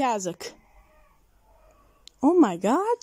Kazakh. Oh my god.